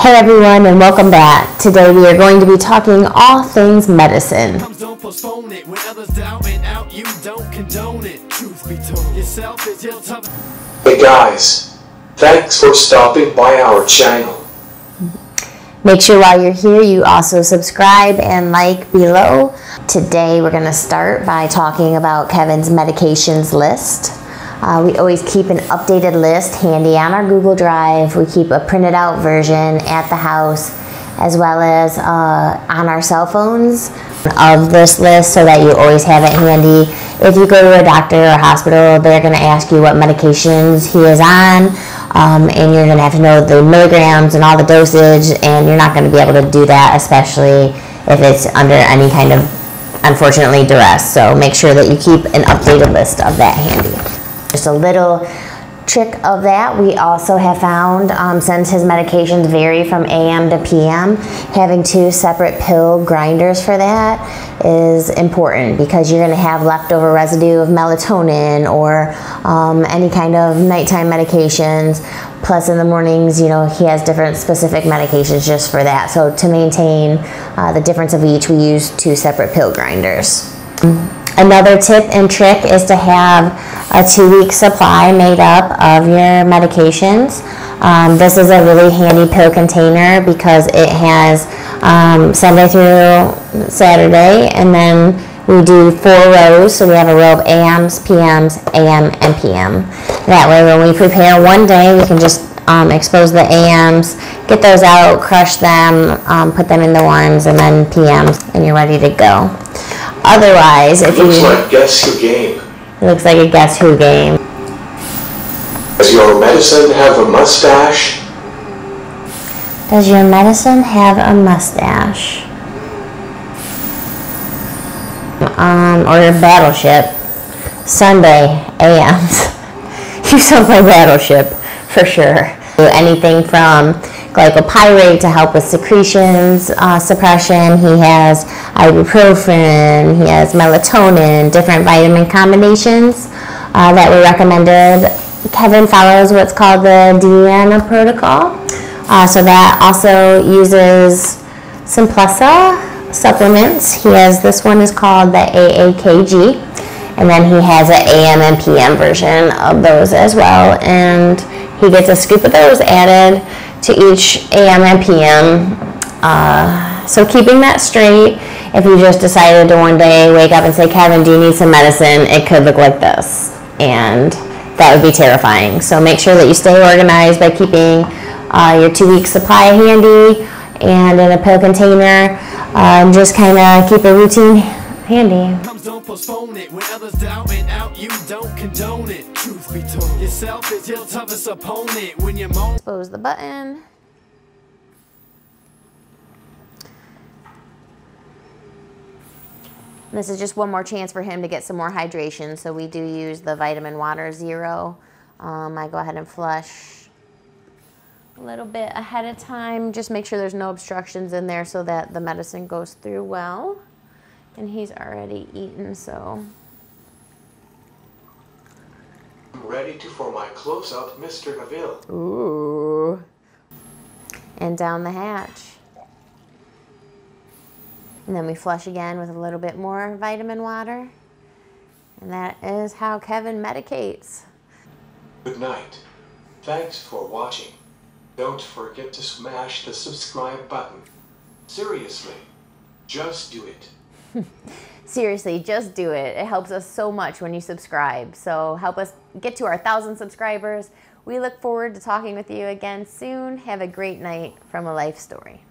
Hey everyone, and welcome back. Today we are going to be talking all things medicine. Don't postpone it when others doubt and out you don't condone it. Truth be told, yourself is your tough. Hey guys, thanks for stopping by our channel. Make sure while you're here you also subscribe and like below. Today we're going to start by talking about Kevin's medications list. Uh, we always keep an updated list handy on our Google Drive. We keep a printed out version at the house as well as uh, on our cell phones of this list so that you always have it handy. If you go to a doctor or hospital, they're going to ask you what medications he is on, um, and you're going to have to know the milligrams and all the dosage, and you're not going to be able to do that, especially if it's under any kind of, unfortunately, duress. So make sure that you keep an updated list of that handy. Just a little trick of that. We also have found um, since his medications vary from AM to PM having two separate pill grinders for that is important because you're going to have leftover residue of melatonin or um, any kind of nighttime medications. Plus in the mornings you know he has different specific medications just for that. So to maintain uh, the difference of each we use two separate pill grinders. Another tip and trick is to have a two week supply made up of your medications. Um, this is a really handy pill container because it has um, Sunday through Saturday and then we do four rows. So we have a row of AMs, PMs, AM, and PM. That way when we prepare one day, we can just um, expose the AMs, get those out, crush them, um, put them in the ones, and then PMs, and you're ready to go. Otherwise, if Looks you like guess your game. It looks like a guess who game. Does your medicine have a mustache? Does your medicine have a mustache? Um, or your battleship? Sunday AMs. you sound like battleship for sure. Anything from glycopyrrolate to help with secretions uh, suppression. He has ibuprofen. He has melatonin, different vitamin combinations uh, that we recommended. Kevin follows what's called the Deanna protocol. Uh, so that also uses Simplesa supplements. He has this one is called the AAKG, and then he has an AM and PM version of those as well. And he gets a scoop of those added to each AM and PM. Uh, so keeping that straight, if you just decided to one day wake up and say, Kevin, do you need some medicine? It could look like this. And that would be terrifying. So make sure that you stay organized by keeping uh, your two week supply handy and in a pill container. Uh, just kind of keep a routine handy. Don't postpone it when others doubt and out you don't condone it. Truth be told, yourself is your toughest opponent when you're moan. Expose the button. This is just one more chance for him to get some more hydration. So we do use the vitamin water zero. Um, I go ahead and flush a little bit ahead of time. Just make sure there's no obstructions in there so that the medicine goes through well. And he's already eaten, so. I'm ready to for my close-up, Mr. DeMille. Ooh. And down the hatch. And then we flush again with a little bit more vitamin water. And that is how Kevin medicates. Good night. Thanks for watching. Don't forget to smash the subscribe button. Seriously, just do it. Seriously, just do it. It helps us so much when you subscribe. So help us get to our thousand subscribers. We look forward to talking with you again soon. Have a great night from a life story.